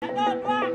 来帮抓